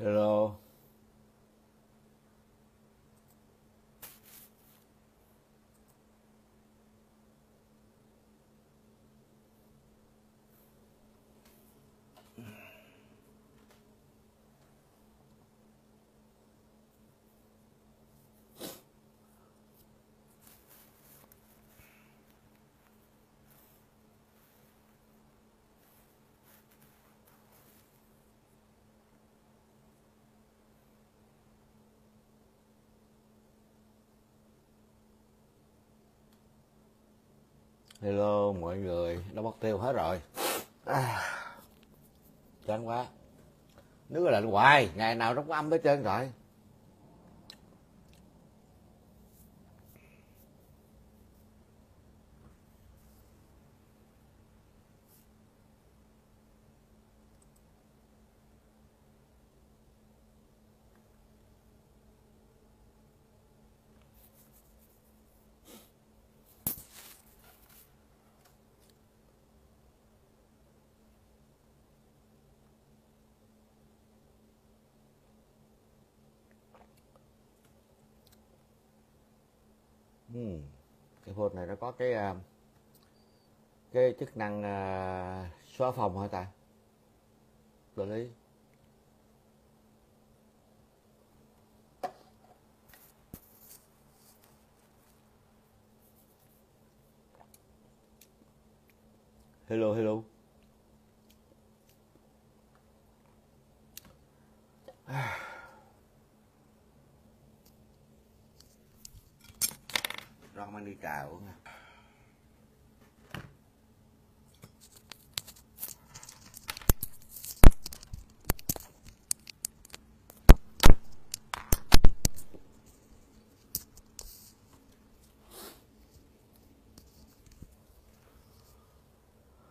Hello. Hello mọi người, nó mất tiêu hết rồi. À, chán quá. Nước lạnh hoài, ngày nào nó cũng âm hết trơn rồi. Bluetooth này nó có cái à, cái chức năng à, xóa phòng hả ta? rồi lý. Hello hello. Mang đi trà uống nha.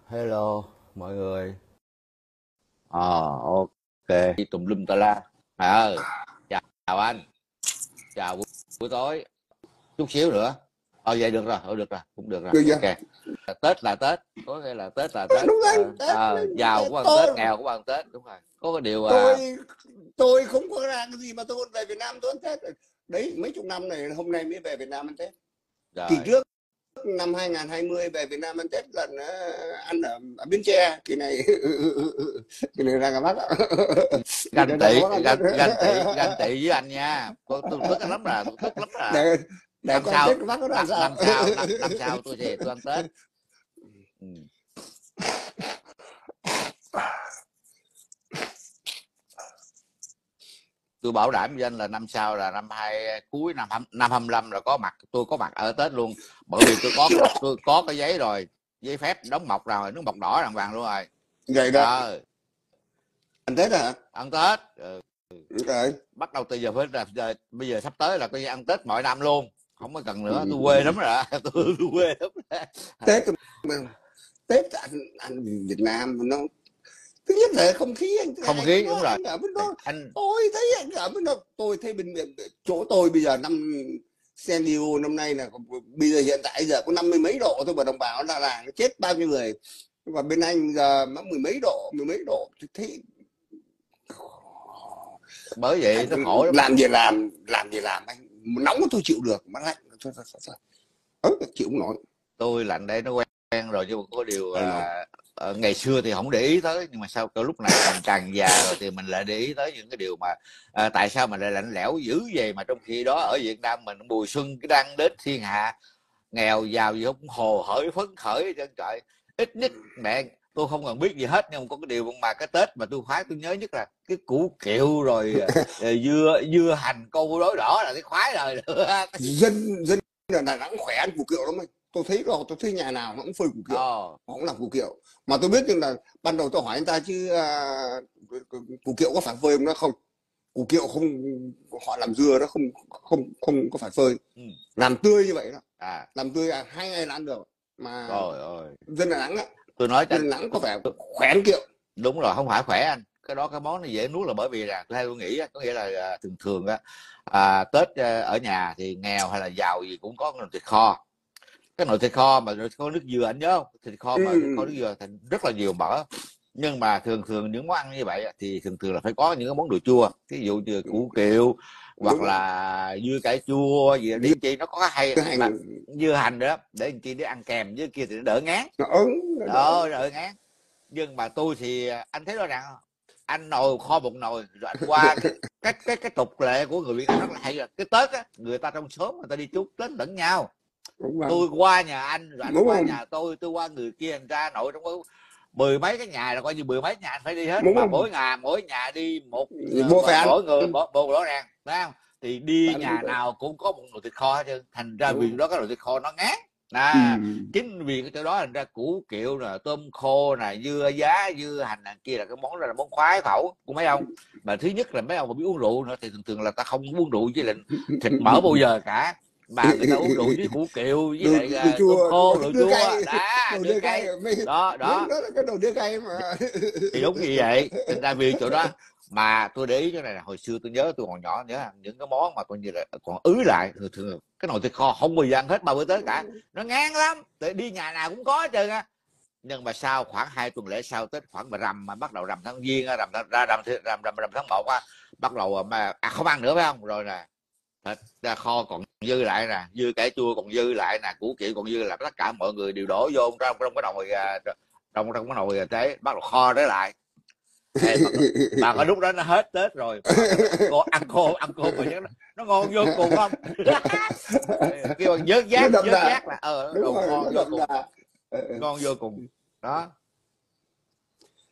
Hello mọi người. Ờ ok. Đi tùm lum tà la. à, chào, anh. Chào buổi tối. Chút xíu nữa. Ờ vậy được rồi, ờ được rồi, cũng được rồi. Được chưa? Ok. Tết là Tết, có nghĩa là Tết là Tết. đúng rồi Ờ, Tết là- giàu cũng ăn tôi- Tết, nghèo cũng ăn Tết, đúng rồi. Có cái điều à, tôi tôi không có ra cái gì mà tôi về Việt Nam tôi ăn Tết đấy mấy chục năm này hôm nay mới về Việt Nam ăn Tết rồi. kỳ trước năm 2020 về Việt Nam ăn Tết lần ờ, ăn ở, ở Bến Tre kỳ này kỳ này ra cả ạ. ganh tị ganh tị ganh tị với anh nha tôi tôi tức lắm là tôi tức lắm là để để năm con sau Tết của Bắc nó làm sao? Tôi về tôi ăn tết? Ừ. tôi bảo đảm với anh là năm sau là năm hai cuối năm năm 25 là có mặt tôi có mặt ở tết luôn. Bởi vì tôi có tôi có cái giấy rồi giấy phép đóng mọc rồi nước mọc đỏ đàng hoàng luôn rồi. Vậy đó. Ờ. Ăn Tết hả? Ăn tết ừ. rồi bắt đầu từ giờ phải là giờ, bây giờ sắp tới là coi như ăn tết mọi năm luôn không có cần nữa tôi quê lắm rồi tôi, tôi quê lắm rồi. Tết Tết ăn, ăn Việt Nam nó thứ nhất là không khí anh Không anh khí, đúng rồi. anh ở bên đó anh tôi thấy anh ở bên đó tôi thấy bên chỗ tôi bây giờ năm San Diego năm nay là bây giờ hiện tại giờ có năm mươi mấy độ thôi mà đồng bào là làng chết bao nhiêu người. Và bên anh giờ nó mười mấy độ mười mấy độ thấy bởi vậy nó khổ lắm. làm gì làm làm gì làm anh nóng tôi chịu được mà lạnh thôi thôi thôi, thôi. Ừ, chịu không nổi tôi lạnh đây nó quen rồi nhưng mà có điều Quen rồi. à, ờ, ngày xưa thì không để ý tới nhưng mà sau cái lúc này mình càng già rồi thì mình lại để ý tới những cái điều mà à, tại sao mình lại lạnh lẽo dữ vậy mà trong khi đó ở Việt Nam mình mùa xuân cái đang đến thiên hạ nghèo giàu gì không hồ hởi phấn khởi trơn trời ít nhất mẹ tôi không cần biết gì hết nhưng mà có cái điều mà cái tết mà tôi khoái tôi nhớ nhất là cái củ kiệu rồi ờ, dưa dưa hành câu đối đỏ là cái khoái rồi. Dân dân ở Đà Nẵng khỏe ăn củ kiệu lắm anh. Tôi thấy rồi tôi thấy nhà nào nó cũng phơi củ kiệu Ờ, họ cũng làm củ kiệu. Mà tôi biết rằng là ban đầu tôi hỏi anh ta chứ à, củ kiệu có phải phơi không nó không. Củ kiệu không họ làm dưa nó không không không có phải phơi. Ừ. làm tươi như vậy đó. À. Làm tươi à, hai ngày là ăn được. Mà rồi rồi dân Đà Nẵng á tôi nói Đà Nẵng có vẻ khỏe kiệu đúng rồi không phải khỏe anh. Cái đó cái món nó dễ nuốt là bởi vì là theo tôi nghĩ có nghĩa là à, thường thường á à, tết à, ở nhà thì nghèo hay là giàu gì cũng có nồi thịt kho. Cái nồi thịt kho mà có nước dừa anh nhớ không? Thịt kho mà Ừ, ừ. có nước dừa thì rất là nhiều mỡ. Nhưng mà thường thường những món ăn như vậy thì thường thường là phải có những cái món đồ chua. Ví dụ như củ kiệu hoặc Đúng. là dưa cải chua gì đó, đi chi nó có hay Cái hành dưa hành đó để chi để ăn kèm với kia thì nó đỡ ngán nó nó đó đỡ ngán nhưng mà tôi thì anh thấy rõ ràng anh nồi kho một nồi rồi anh qua cái cái cái, cái tục lệ của người Việt rất là hay là cái Tết á người ta trong xóm người ta đi chúc Tết lẫn nhau rồi. tôi qua nhà anh rồi anh Đúng qua không? nhà tôi tôi qua người kia anh ra nội trong có mười mấy cái nhà là coi như mười mấy nhà anh phải đi hết Đúng mà không? mỗi nhà mỗi nhà đi một ăn. mỗi người một bộ rõ ràng phải không? Thì đi Phải nhà nào cũng có một nồi thịt kho hết trơn. Thành ra Đúng. vì đó cái nồi thịt kho nó ngán. À Ừ. chính vì cái chỗ đó thành ra củ kiệu nè tôm khô nè dưa giá dưa hành này kia là cái món đó là món khoái khẩu của mấy ông mà thứ nhất là mấy ông mà biết uống rượu nữa thì thường thường là ta không uống rượu với lại thịt mỡ bao giờ cả. Mà người ta uống rượu với củ kiệu với Đồ- lại đồ à, chua, tôm khô đồ chua. cay. đã Đồ đưa cay. cay. Đó đó. đó là cái đồ đưa cay mà. Thì đúng như vậy. Thành ra vì chỗ đó mà tôi để ý chỗ này là hồi xưa tôi nhớ tôi còn nhỏ nhớ những cái món mà tôi như là còn ứ lại thường thường cái nồi thịt kho không bao giờ ăn hết bao bữa tới cả. Nó ngán lắm để đi nhà nào cũng có chứ, trơn á. Nhưng mà sau khoảng hai tuần lễ sau tết khoảng mà rằm mà bắt đầu rằm tháng giêng rằm ra rằm rằm rằm, rằm, rằm tháng một á bắt đầu mà à, không ăn nữa phải không? Rồi nè thịt ra kho còn dư lại nè dư cải chua còn dư lại nè củ kiệu còn dư lại tất cả mọi người đều đổ vô trong trong cái nồi à, trong trong cái nồi à, thế bắt đầu kho trở lại mà, cái lúc đó nó hết tết rồi. Cô ăn khô ăn khô mà nó, nó ngon vô cùng không? Kêu bằng dớt giác Nó dớt giác là ờ đồ rồi ngon nó vô cùng. đà Ờ, ờ. ngon vô cùng. Đó.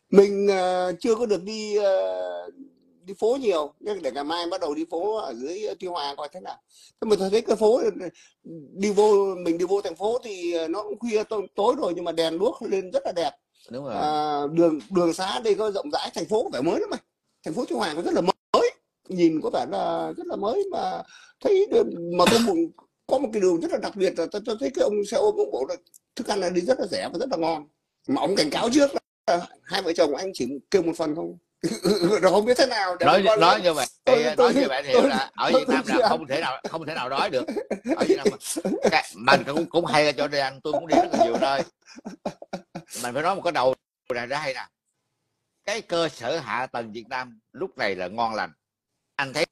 Mình ờ, chưa có được đi ờ, đi phố nhiều. Nhưng để ngày mai bắt đầu đi phố ở dưới Tuy Hòa coi thế nào. Thế mà tôi thấy cái phố đi vô mình đi vô thành phố thì nó cũng khuya tối rồi nhưng mà đèn đuốc lên rất là đẹp đúng rồi. À, đường đường xá đây có rộng rãi thành phố có vẻ mới lắm mà thành phố Trung Hoàng có rất là mới. Nhìn có vẻ là rất là mới mà thấy mà tôi muốn có một cái đường rất là đặc biệt là tôi, tôi thấy cái ông xe ôm ông bộ là thức ăn là đi rất là rẻ và rất là ngon. Mà ông cảnh cáo trước là hai vợ chồng anh chỉ kêu một phần không? rồi không biết thế nào nói nói lên. như vậy. Tôi- nói tôi- như vậy thì tôi- là ở Việt Nam là không thể nào không thể nào đói được. Ở Việt Nam mà- mình cũng cũng hay ở chỗ đây anh tôi cũng đi rất là nhiều nơi. Mình phải nói một cái đầu này đó hay nè. Cái cơ sở hạ tầng Việt Nam lúc này là ngon lành. Anh thấy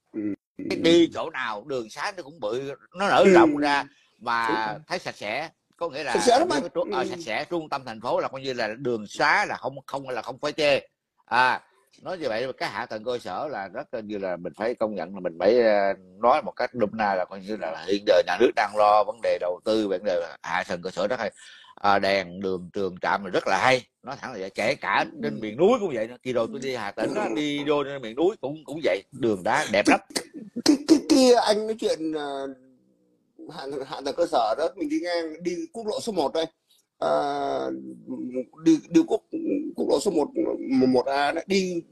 đi chỗ nào đường xá nó cũng bự nó nở Ừ. rộng ra và thấy sạch sẽ. Có nghĩa là Sạch sẽ cái trung- ờ, Ừ. sạch sẽ trung tâm thành phố là coi như là đường xá là không không là không phải chê. À nói như vậy cái hạ tầng cơ sở là rất như là mình phải công nhận là mình phải ờ, nói một cách nôm na là coi như là hiện giờ nhà nước đang lo vấn đề đầu tư vấn đề hạ tầng cơ sở rất hay. À, đèn đường trường trạm là rất là hay nói thẳng là vậy. Kể cả trên miền núi cũng vậy kỳ rồi tôi đi Hà Tĩnh đi vô trên miền núi cũng cũng vậy đường đá đẹp lắm. Cái kia anh nói chuyện ờ, hạ hạ tầng cơ sở đó mình đi ngang đi quốc lộ số 1 đây. Ờ, đi đi quốc quốc lộ số 1 một a đó, đi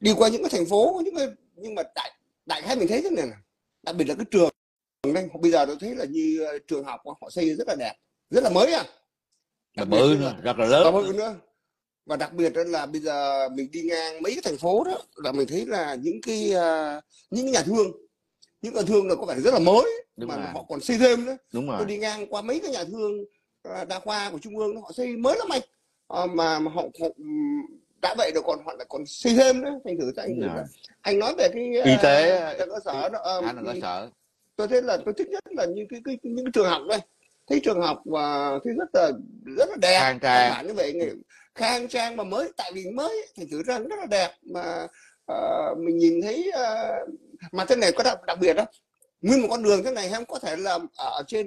đi qua những cái thành phố những cái nhưng mà đại đại khái mình thấy thế này này đặc biệt là cái trường đây bây giờ tôi thấy là như ờ, trường học họ xây rất là đẹp rất là mới à. Đặc là- nữa rất là lớn ơn nữa. Và đặc biệt là bây giờ mình đi ngang mấy cái thành phố đó là mình thấy là những cái à, những cái nhà thương những nhà thương là có vẻ rất là mới đúng mà rồi. họ còn xây thêm nữa. đúng Tôi rồi đi ngang qua mấy cái nhà thương à, đa khoa của trung ương họ xây mới lắm anh mà, mà họ, họ đã vậy rồi còn họ lại còn xây thêm nữa. Thành thử anh thử anh nói về cái Y tế, à, cơ sở đó ờ, tầng cơ sở. tôi thấy là tôi thích nhất là những cái, cái những cái trường học đây. Thấy trường học và thấy rất là rất là đẹp khang trang. như vậy khang trang mà mới tại vì mới thì thử ra rất là đẹp mà ờ, mình nhìn thấy ờ, mà thế này có đặc, đặc biệt đó nguyên một con đường thế này em có thể là ở trên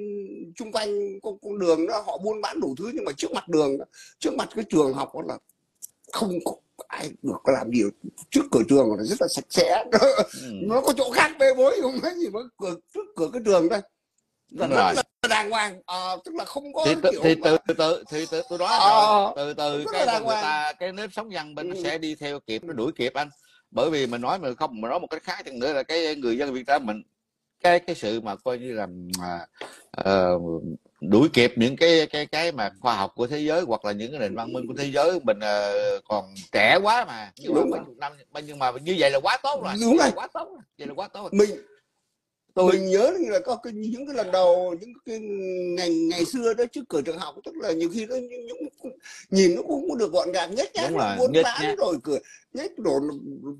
chung quanh con, con đường đó họ buôn bán đủ thứ nhưng mà trước mặt đường đó, trước mặt cái trường học đó là không có ai được có làm gì trước cửa trường là rất là sạch sẽ ừ. nó có chỗ khác bê bối không mấy gì mà cửa trước cửa cái trường đây là Đúng rất rồi. là đàng hoàng Ờ, tức là không có thì, kiểu thì mà- từ từ thì từ tôi nói rồi từ từ cái người hoàng. ta cái nếp sống văn nó Ừ. sẽ đi theo kịp nó đuổi kịp anh bởi vì mình nói mà không mà nói một cách khác chăng nữa là cái người dân Việt Nam mình cái cái sự mà coi như là mà ờ, đuổi kịp những cái cái cái mà khoa học của thế giới hoặc là những cái nền văn minh của thế giới mình ờ, còn trẻ quá mà nhưng mà Đúng mấy rồi. năm nhưng mà như vậy là quá tốt rồi Đúng rồi. quá tốt rồi. vậy là quá tốt rồi. mình tôi mình nhớ là có cái, những cái lần đầu những cái ngày ngày xưa đó trước cửa trường học tức là nhiều khi nó những, những nhìn nó cũng được gọn gàng nhất nhát buôn bán rồi cửa nhét rồi,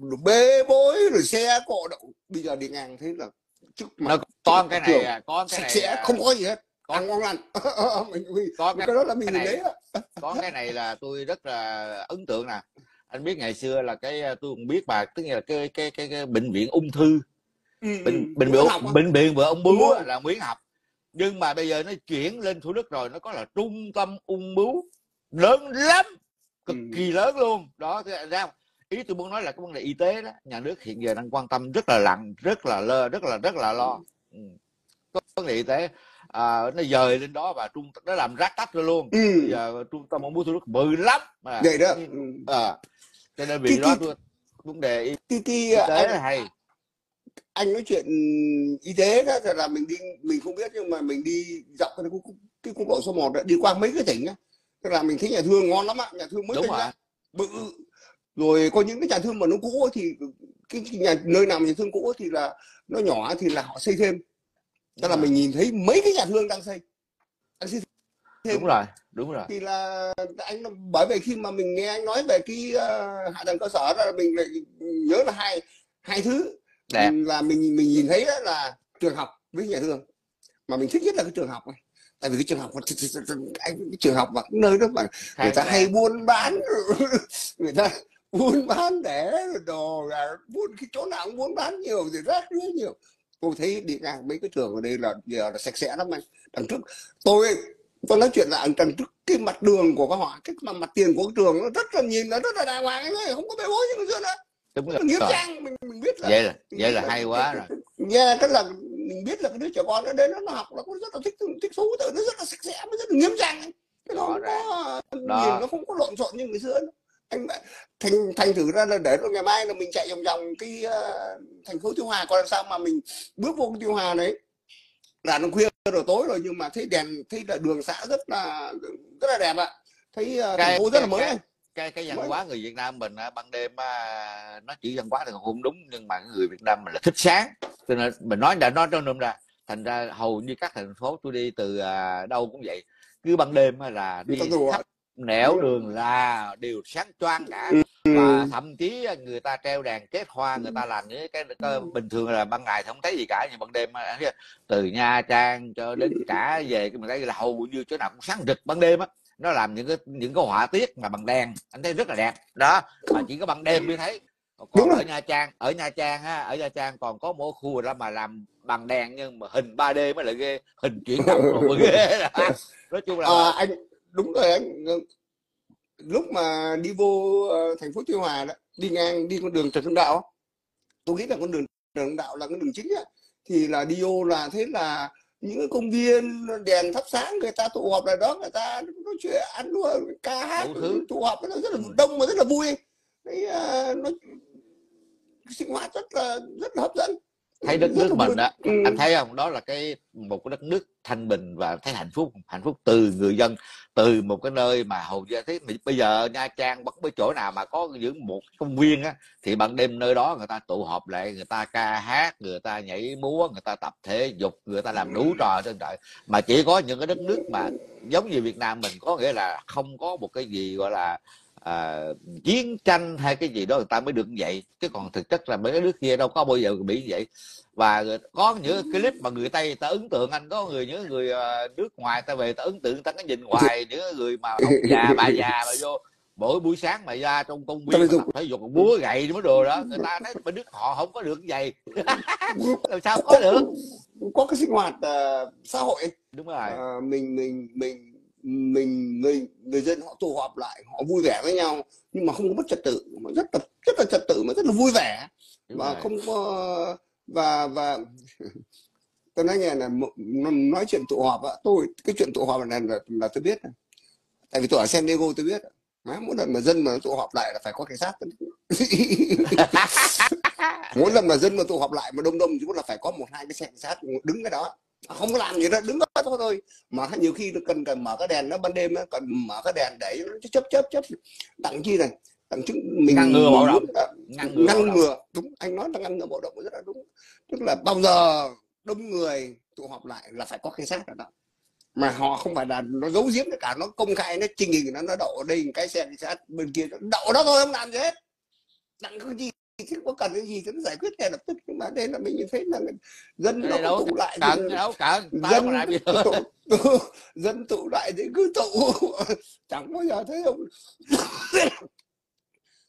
rồi bê bối rồi xe cộ đậu bây giờ đi ngang thấy là trước mặt con cái này à, con cái này sẽ à, không có gì hết. Con ăn ngon lành. Có cái, cái đó là mình cái này, có cái này là tôi rất là ấn tượng nè. Anh biết ngày xưa là cái tôi cũng biết bà tức là cái cái cái, cái bệnh viện ung thư. Ừ, bệnh bệnh viện bệnh viện vợ ông bướu là Nguyễn Học nhưng mà bây giờ nó chuyển lên Thủ Đức rồi nó có là trung tâm ung bướu lớn lắm cực ừ. kỳ lớn luôn. Đó ra ý tôi muốn nói là cái vấn đề y tế đó nhà nước hiện giờ đang quan tâm rất là lặng rất là lơ rất là rất là lo. Ừ. có vấn đề y tế à, nó dời lên đó và trung nó làm rác tách ra luôn. Ừ. giờ trung tâm ung bướu Thủ Đức bự lắm mà. Vậy đó. À, cho nên vì đó tôi vấn đề y, y tế là hay. anh nói chuyện y tế đó là mình đi mình không biết nhưng mà mình đi dọc cái cái, cái quốc lộ số 1 đó, đi qua mấy cái tỉnh á. Tức là mình thấy nhà thương ngon lắm ạ nhà thương mới đúng rồi. bự rồi có những cái nhà thương mà nó cũ thì cái nhà nơi nào nhà thương cũ thì là nó nhỏ thì là họ xây thêm. Tức là mình nhìn thấy mấy cái nhà thương đang xây. Đang xây thêm. đúng rồi đúng rồi. Thì là anh bởi vì khi mà mình nghe anh nói về cái uh, hạ tầng cơ sở đó là mình lại nhớ là hai hai thứ. Đẹp. là mình mình nhìn thấy đó là trường học với nhà thương. Mà mình thích nhất là cái trường học này tại vì cái trường học anh cái trường học và nơi đó mà người ta hay buôn bán người ta buôn bán để đồ là buôn cái chỗ nào cũng buôn bán nhiều thì rác rưởi nhiều. Tôi thấy đi ngang mấy cái trường ở đây là giờ là sạch sẽ lắm anh. Đằng trước tôi tôi nói chuyện là đằng trước cái mặt đường của các họ cái mặt, mặt tiền của trường nó rất là nhìn nó rất là đàng hoàng ấy không có bê bối như xưa nữa. Đúng rồi. Nghiêm trang mình, mình biết là vậy là vậy là hay quá rồi. Nghe cái là mình biết là cái đứa trẻ con ở đây nó học là cũng rất là thích thích thú tự nó rất là sạch sẽ nó rất là nghiêm trang cái đó, đó, đó. nhìn nó không có lộn xộn như người xưa nữa anh thành thành thử ra là để rồi ngày mai là mình chạy vòng vòng cái uh, thành phố tiêu hòa còn làm sao mà mình bước vô cái tiêu hòa đấy. Là nó khuya rồi tối rồi nhưng mà thấy đèn thấy là đường xã rất là rất là đẹp ạ. Thấy uh, cái, thành phố rất là mới cái, cái cái văn hóa người Việt Nam mình ban đêm nó chỉ văn hóa thì không đúng nhưng mà người Việt Nam mình là thích sáng. Cho nên mình nói đã nói trong năm ra thành ra hầu như các thành phố tôi đi từ à, đâu cũng vậy. Cứ ban đêm là đi khắp nẻo đường là đều sáng choang cả. Ừ, ừ. và thậm chí người ta treo đèn kết hoa người ta làm những cái, cái bình thường là ban ngày không thấy gì cả nhưng ban đêm từ nha trang cho đến cả về cái mình thấy là hầu như chỗ nào cũng sáng rực ban đêm á. Nó làm những cái những cái họa tiết mà bằng đèn anh thấy rất là đẹp. Đó mà chỉ có ban đêm mới thấy. Còn ở nha trang ở nha trang ha ở nha trang còn có một khu đó mà làm bằng đèn nhưng mà hình 3D mới là ghê hình chuyển động rồi ghê nói chung là à, anh đúng rồi anh. Lúc mà đi vô uh, thành phố Tuy Hòa đó đi ngang đi con đường Trần Hưng Đạo tôi nghĩ là con đường Trần Hưng Đạo là con đường chính á. Thì là đi vô là thấy là những cái công viên đèn thắp sáng người ta tụ họp lại đó người ta nói chuyện ăn đua ca hát tụ họp nó rất là đông mà rất là vui. Đấy uh, nó sinh hoạt rất là rất là hấp dẫn thấy đất nước mình á ừ. anh thấy không? Đó là cái một cái đất nước thanh bình và thấy hạnh phúc. Hạnh phúc từ người dân từ một cái nơi mà hầu như thấy bây giờ nha trang bất cứ chỗ nào mà có những một công viên á thì ban đêm nơi đó người ta tụ họp lại người ta ca hát người ta nhảy múa người ta tập thể dục người ta làm đủ trò trên trời. Mà chỉ có những cái đất nước mà giống như việt nam mình có nghĩa là không có một cái gì gọi là à, chiến tranh hay cái gì đó người ta mới được như vậy. Chứ còn thực chất là mấy cái nước kia đâu có bao giờ bị như vậy. Và có những clip mà người tây ta ấn tượng anh có người những người à, nước ngoài ta về ta ấn tượng ta cái nhìn ngoài những người mà ông già bà già mà vô mỗi buổi sáng mà ra trong công viên phải dùng búa gậy mới đồ đó. Người ta nói bên nước họ không có được như vậy. Làm sao có được? Có cái sinh hoạt uh, xã hội đúng rồi. Uh, mình mình mình mình người người dân họ tụ họp lại họ vui vẻ với nhau nhưng mà không có mất trật tự mà rất là rất là trật tự mà rất là vui vẻ. Đúng và rồi. không có và và tôi nói nghe là nói chuyện tụ họp á tôi cái chuyện tụ họp này là, là tôi biết tại vì tôi ở San Diego tôi biết. Má mỗi lần mà dân mà tụ họp lại là phải có cảnh sát. Mỗi lần mà dân mà tụ họp lại mà đông đông chỉ là phải có một hai cái xe cảnh sát đứng cái đó không có làm gì đó đứng đó thôi thôi. Mà nhiều khi cần cần mở cái đèn nó ban đêm nó cần mở cái đèn để nó chớp chớp chớp tặng chi này? Tặng chứng mình ngăn ngừa bạo động. ngăn ngừa, ngăn ngừa đúng anh nói là ngăn ngừa bạo động rất là đúng. Tức là bao giờ đông người tụ họp lại là phải có cảnh sát ở đó. Mà họ không phải là nó giấu giếm tất cả nó công khai nó trình hình nó nó đậu ở đây cái xe cảnh sát bên kia. Nó đậu đó thôi không làm gì hết. Đặng cái gì chứ có cần cái gì nó giải quyết ngay lập tức nhưng mà đây là mình nhìn thấy là dân nó đâu tụ lại cần đâu cần dân tụ, tụ, dân tụ lại thì cứ tụ chẳng bao giờ thấy không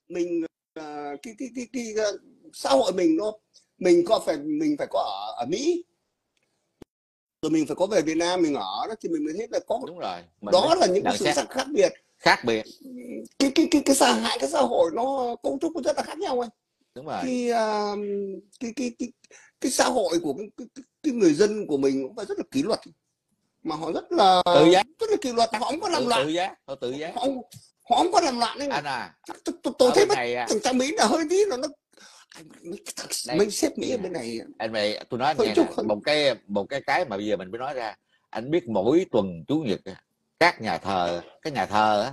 mình ờ, cái cái cái cái ờ, xã hội mình nó mình có phải mình phải có ở, ở Mỹ rồi mình phải có về Việt Nam mình ở đó thì mình mới thấy là có đúng rồi Mình đó là những cái sự khác biệt khác biệt cái cái cái cái xã hai cái xã hội nó cấu trúc nó rất là khác nhau anh đúng rồi. Cái à, cái cái cái cái xã hội của cái, cái, cái, người dân của mình cũng phải rất là kỷ luật. Mà họ rất là tự giác. rất là kỷ luật họ không có làm tự, loạn. tự giác họ tự giác. Họ không họ không có làm loạn đấy anh à tôi, tôi, tôi thấy này à, thằng cha Mỹ là hơi tí là nó Đây. mấy sếp Mỹ ở bên này anh mày tôi nói anh nghe một cái một cái cái mà bây giờ mình mới nói ra. Anh biết mỗi tuần chủ nhật các nhà thờ cái nhà thờ á,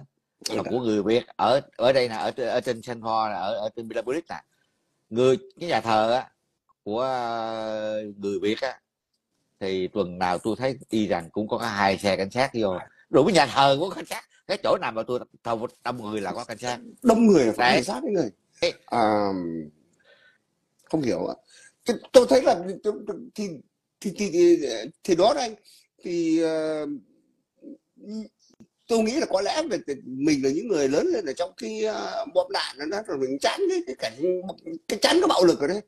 mà của người Việt ở ở đây nè ở ở trên Paul nè, ở ở trên Minneapolis nè người cái nhà thờ á, của ờ, người Việt á thì tuần nào tôi thấy y rằng cũng có hai xe cảnh sát vô. Đủ cái nhà thờ của cảnh sát cái chỗ nào mà tôi thầu đông người là có cảnh sát. Đông người là phải cảnh sát đấy người. À, không hiểu ạ. Tôi thấy là thì thì thì thì, thì đó đây thì ờ, tôi nghĩ là có lẽ về mình là những người lớn lên ở trong cái uh, bom đạn nó rồi mình chán cái cái cảnh cái chán cái bạo lực ở đấy.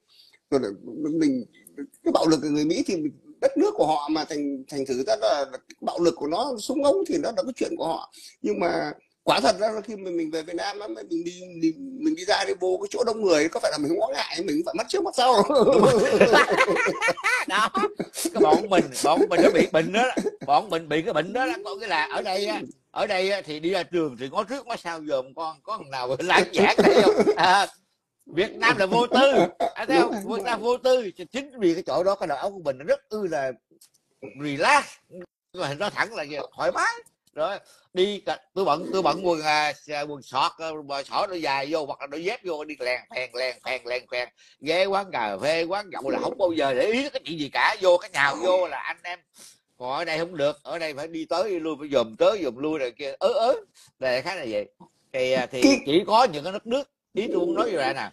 Rồi mình cái bạo lực của người Mỹ thì đất nước của họ mà thành thành thử ra là, là bạo lực của nó súng ống thì nó là cái chuyện của họ. Nhưng mà quả thật ra là khi mình mình về Việt Nam á, mình đi mình, mình đi ra đi vô cái chỗ đông người có phải là mình không có ngại mình phải mất trước mất sau. Đó cái bọn mình bọn mình nó bị bệnh đó bọn mình bị cái bệnh đó là có cái là ở đây á ở đây thì đi ra trường thì ngó trước ngó sau dòm con có thằng nào lãng giảng thấy không? À, Việt Nam là vô tư à, thấy không? Việt Nam vô tư chính vì cái chỗ đó cái đầu óc của mình rất ư là relax mà nó thẳng là thoải mái. Rồi đi tôi bận tôi bận quần à, à, quần sọt à, bò sọ nó dài vô hoặc là nó dép vô đi lèn phèn lèn phèn lèn phèn ghé quán cà phê quán nhậu là không bao giờ để ý cái chuyện gì cả vô cái nhào vô là anh em còn ở đây không được ở đây phải đi tới đi lui phải dòm tới dòm lui này kia. Ớ ớ là khá là vậy. Thì à, thì chỉ có những cái đất nước ý tôi muốn nói như vậy nè.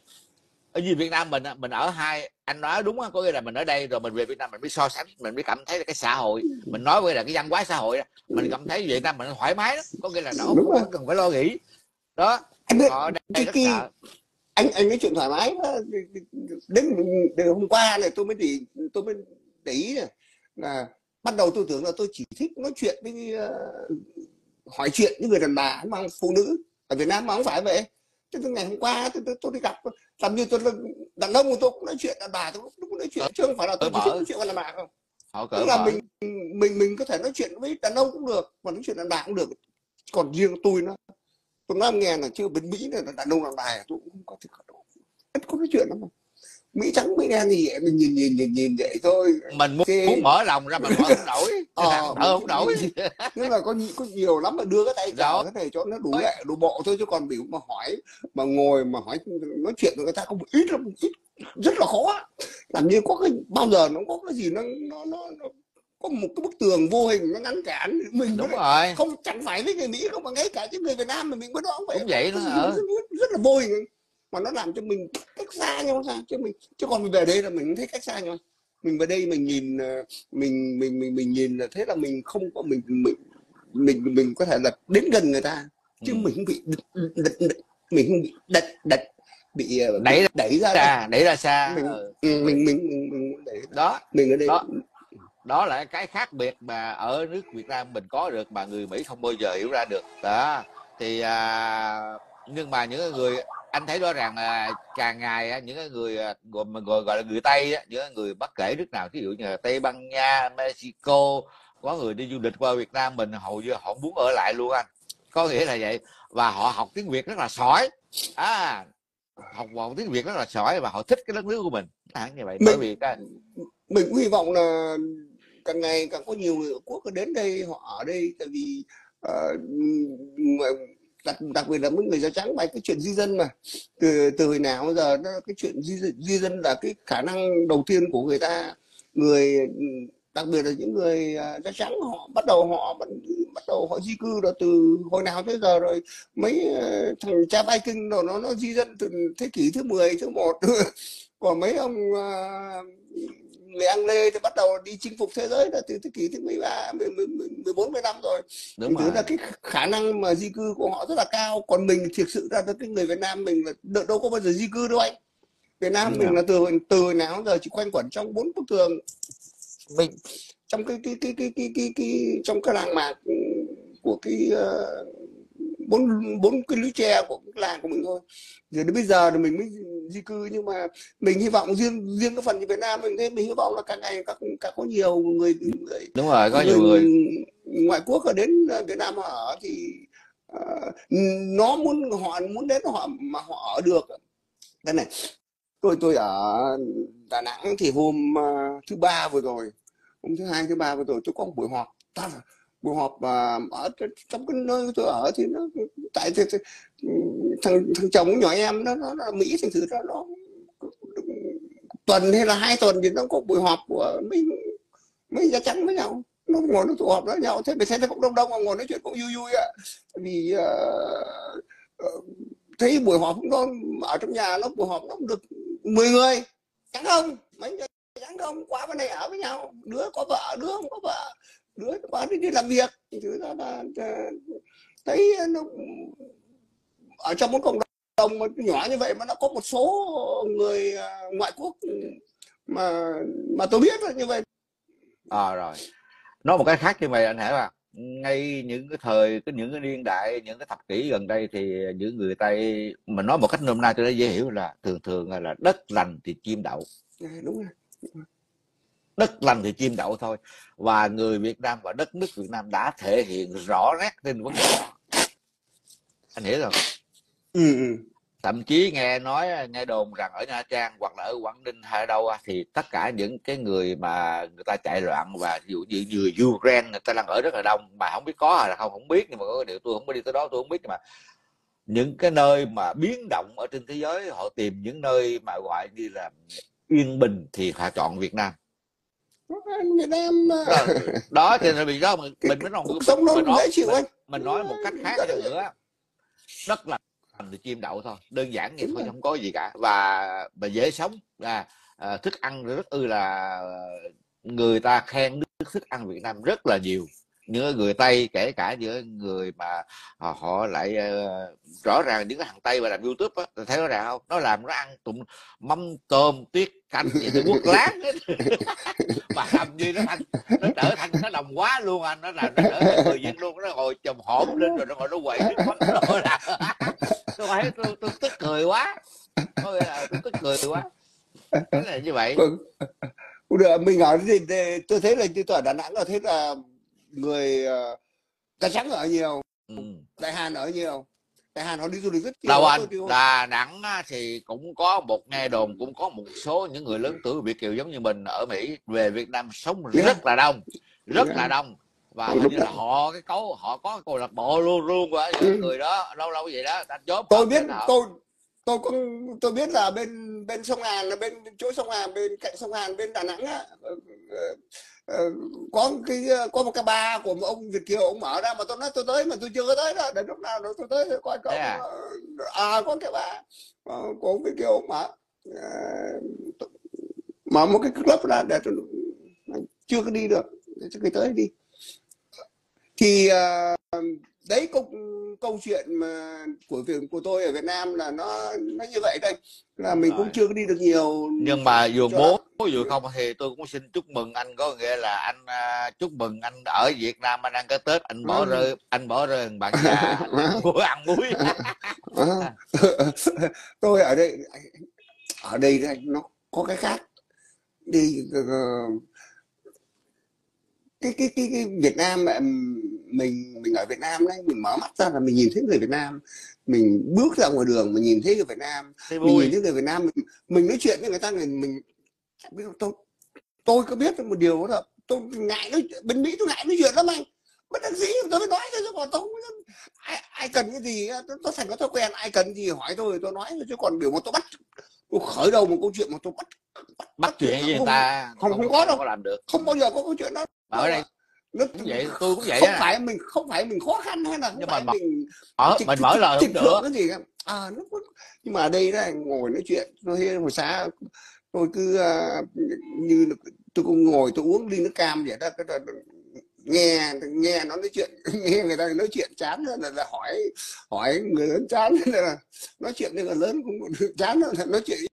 Ở như Việt Nam mình mình ở hai anh nói đúng á có nghĩa là mình ở đây rồi mình về Việt Nam mình mới so sánh mình mới cảm thấy là cái xã hội. Mình nói với là cái văn hóa xã hội đó mình cảm thấy Việt Nam mình thoải mái đó có nghĩa là nó Đúng không rồi. cần phải lo nghĩ. Đó anh biết ở đây rất sợ. anh anh nói chuyện thoải mái đó. đến đến hôm qua này tôi mới để tôi mới để ý này là bắt đầu tôi tưởng là tôi chỉ thích nói chuyện với ờ, hỏi chuyện với người đàn bà mà phụ nữ ở Việt Nam mà không phải vậy. Thế từ ngày hôm qua tôi, tôi, tôi đi gặp làm như tôi là đàn ông tôi cũng nói chuyện đàn bà tôi cũng nói chuyện chứ không phải là tôi chỉ thích nói chuyện với đàn bà không. Họ tức là mình mình mình có thể nói chuyện với đàn ông cũng được mà nói chuyện đàn bà cũng được. Còn riêng tôi nó tôi nói nghe là chưa bên mỹ này là đàn ông đàn bà tôi cũng không có thể ít có nói chuyện lắm mà mỹ trắng mỹ đen gì vậy mình nhìn nhìn nhìn nhìn vậy thôi. Mình muốn, Thì- muốn mở lòng ra mà mở không nổi. Ờ, mở không nổi. nhưng mà có có nhiều lắm mà đưa cái tay chào Rồi. cái này cho nó đủ lệ đủ bộ thôi chứ còn biểu mà hỏi mà ngồi mà hỏi nói chuyện với người ta không ít lắm ít rất là khó. Làm như có cái bao giờ nó có cái gì nó nó nó, nó có một cái bức tường vô hình nó ngăn cản mình đúng rồi. Không chẳng phải với người Mỹ không mà ngay cả những người Việt Nam mà mình có đó vậy Cũng vậy ờ. rất, rất là vô hình. Mà nó làm cho mình cách xa nhau ra chứ mình chứ còn mình về đây là mình thấy cách xa nhau mình về đây mình nhìn ờ, mình mình mình mình nhìn là thế là mình không có mình mình mình mình có thể là đến gần người ta chứ Ừ. mình không bị địch, địch, mình không bị địch bị ờ, Đẩy bị đẩy ra xa đẩy ra xa mình, ừ. ừ, mình mình mình, mình đẩy đó mình ở đây Đó. đó là cái khác biệt mà ở nước Việt Nam mình có được mà người Mỹ không bao giờ hiểu ra được đó thì à, nhưng mà những người anh thấy rõ ràng là càng ngày những người à, gọi mà gọi, gọi là người Tây những người bất kể nước nào ví dụ như là Tây Ban Nha Mexico có người đi du lịch qua Việt Nam mình hầu như họ muốn ở lại luôn anh. Có nghĩa là vậy. Và họ học tiếng Việt rất là giỏi à học học tiếng Việt rất là giỏi và họ thích cái đất nước của mình. À, như vậy. Bởi Mình- vì cái mình cũng hy vọng là càng ngày càng có nhiều người ở quốc đến đây họ ở đây. Tại vì mà đặc đặc biệt là mấy người da trắng bài cái chuyện di dân mà từ từ hồi nào giờ nó cái chuyện di, di dân là cái khả năng đầu tiên của người ta. Người đặc biệt là những người à, da trắng họ bắt đầu họ bắt, bắt đầu họ di cư đó từ hồi nào tới giờ rồi. Mấy à, thằng cha Viking rồi nó nó di dân từ thế kỷ thứ 10 thứ một. Còn mấy ông uh, người Anh Lê thì bắt đầu đi chinh phục thế giới là từ thế kỷ thứ 13, 14, 15 rồi. Đúng rồi. là cái khả năng mà di cư của họ rất là cao. Còn mình thực sự ra cái người Việt Nam mình là đâu có bao giờ di cư đâu anh. Việt Nam Đúng mình là từ từ nào giờ chỉ quanh quẩn trong bốn bức tường mình trong cái cái cái cái cái cái, cái trong cái làng mạc của cái uh, bốn bốn cái lũy tre của cái làng của mình thôi. Rồi đến bây giờ thì mình mới di cư nhưng mà mình hy vọng riêng riêng cái phần Việt Nam mình thế mình hy vọng là càng ngày càng, càng có nhiều người, người đúng rồi có người, nhiều người ngoại quốc ở đến Việt Nam ở thì uh, nó muốn họ muốn đến họ mà họ ở được. Đây này tôi tôi ở Đà Nẵng thì hôm uh, thứ ba vừa rồi hôm thứ hai thứ ba vừa rồi tôi có một buổi họp. Ta buổi họp và ở trong cái nơi tôi ở thì nó tại thì, thì, thằng thằng chồng nhỏ em nó nó là mỹ thành thử ra nó tuần hay là hai tuần thì nó có buổi họp của mấy mấy da trắng với nhau. Nó ngồi nó tụ họp với nhau. Thế mình thấy nó cũng đông đông mà ngồi nói chuyện cũng vui vui ạ vì uh, uh, thấy buổi họp nó ở trong nhà nó buổi họp nó cũng được 10 người. Chẳng không? Mấy người trắng không? Quá bên này ở với nhau. Đứa có vợ đứa không có vợ đứa qua đi, đi làm việc. Thì là, là, là thấy nó ở trong một cộng đồng nhỏ như vậy mà nó có một số người à, ngoại quốc mà mà tôi biết là như vậy. À rồi. Nói một cái khác như vậy anh hiểu à ngay những cái thời cái những cái niên đại những cái thập kỷ gần đây thì những người tây mà nói một cách nôm na tôi đã dễ hiểu là thường thường là đất lành thì chim đậu. À, đúng rồi đất lành thì chim đậu thôi. Và người Việt Nam và đất nước Việt Nam đã thể hiện rõ nét trên vấn đề đó. Anh hiểu không? Ừ, ừ. thậm chí nghe nói nghe đồn rằng ở Nha Trang hoặc là ở Quảng Ninh hay ở đâu thì tất cả những cái người mà người ta chạy loạn và ví dụ như người Ukraine người ta đang ở rất là đông mà không biết có hay là không không biết. Nhưng mà có điều tôi không có đi tới đó tôi không biết. Nhưng mà những cái nơi mà biến động ở trên thế giới họ tìm những nơi mà gọi như là yên bình thì họ chọn Việt Nam Việt Nam đó, đó thì vì đó mình mình mới nói cuộc sống nó dễ chịu anh mình nói một cách khác nữa rất là thì chim đậu thôi đơn giản vậy thôi không có gì cả. Và mà dễ sống. À, à, thức ăn rất ư là người ta khen nước thức ăn Việt Nam rất là nhiều. Những người tây kể cả những người mà họ, họ lại uh, rõ ràng những cái thằng tây mà làm youtube á thấy nó ràng không? Nó làm nó ăn tụng mắm tôm tiết canh gì từ quốc láng gì nó thành nó trở thành nó đồng quá luôn anh nó làm nó trở thành người việt luôn nó ngồi chồng hổm lên rồi. nó ngồi nó quậy nước mắt nó là tôi thấy tôi, tôi tức cười quá. Tôi, tôi tức cười quá. Cái là như vậy. Được mình ở thì tôi thấy là tôi ở đà nẵng là thấy là người uh, da trắng ở nhiều ừ. đại hàn ở nhiều đại hàn họ đi du lịch rất nhiều đâu anh đà nẵng thì cũng có một nghe đồn cũng có một số những người lớn tuổi việt kiều giống như mình ở mỹ về việt nam sống yeah. rất là đông rất yeah. là đông và ừ, như là họ cái cấu họ có câu lạc bộ luôn luôn của ừ. người đó lâu lâu vậy đó ta chốt tôi biết tôi tôi có tôi biết là bên bên sông Hàn là bên chỗ sông Hàn bên cạnh sông Hàn bên Đà Nẵng á ờ, ờ, có cái có một cái ba của một ông Việt kiều ông mở ra mà tôi nói tôi tới mà tôi chưa tới đó để lúc nào tôi tới coi cậu à. à có cái ba của ông Việt kiều ông mở mở một cái club ra để tôi chưa có đi được để cho cái tới đi thì đấy cũng câu chuyện mà của việc của tôi ở Việt Nam là nó nó như vậy đây là mình cũng chưa có đi được nhiều nhưng mà dù bố dù không thì tôi cũng xin chúc mừng anh có nghĩa là anh uh, chúc mừng anh ở Việt Nam anh ăn cái Tết anh bỏ ừ. rơi anh bỏ rơi bạn già mua ăn muối. Tôi ở đây ở đây nó có cái khác. Đi uh, cái cái cái, cái Việt Nam mình mình ở Việt Nam đấy mình mở mắt ra là mình nhìn thấy người Việt Nam. Mình bước ra ngoài đường mình nhìn thấy người Việt Nam. Mình nhìn thấy người Việt Nam mình, mình nói chuyện với người ta mình mình biết tôi tôi có biết một điều đó tôi ngại nói bên Mỹ tôi ngại nói chuyện lắm anh. Bất đắc dĩ tôi mới nói thôi chứ còn tôi không ai, ai cần cái gì tôi, tôi thành có thói quen ai cần gì hỏi tôi tôi nói chứ còn biểu mà tôi bắt tôi khởi đầu một câu chuyện mà tôi bắt bắt chuyện với người ta không, không có đâu. có làm được. Không bao giờ có câu chuyện đó. Ở đây nó cũng vậy tôi cũng vậy không á. phải mình không phải mình khó khăn hay là không Nhưng mà mình mở mình mở lời không được cái gì à nó nhưng mà ở đây đó ngồi nói chuyện tôi hồi sáng tôi cứ à, như tôi cũng ngồi tôi uống ly nước cam vậy đó cái đó, nghe nghe nó nói chuyện nghe người ta nói chuyện chán rồi là, là hỏi hỏi người lớn chán là nói chuyện với người lớn cũng chán rồi nói chuyện